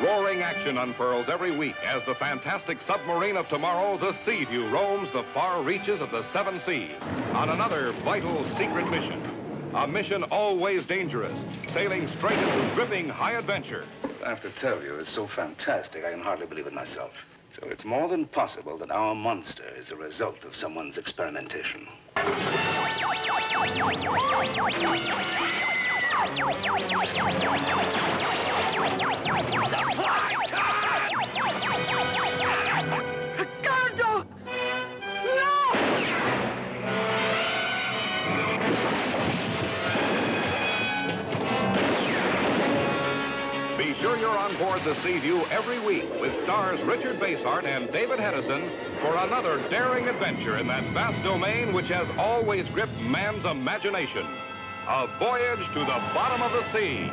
thrilling action unfurls every week as the fantastic submarine of tomorrow, the Seaview, roams the far reaches of the seven seas on another vital secret mission. A mission always dangerous, sailing straight into gripping high adventure. I have to tell you, it's so fantastic, I can hardly believe it myself. So it's more than possible that our monster is a result of someone's experimentation. Be sure you're on board the Seaview every week with stars Richard Basehart and David Hedison for another daring adventure in that vast domain which has always gripped man's imagination. A voyage to the bottom of the sea.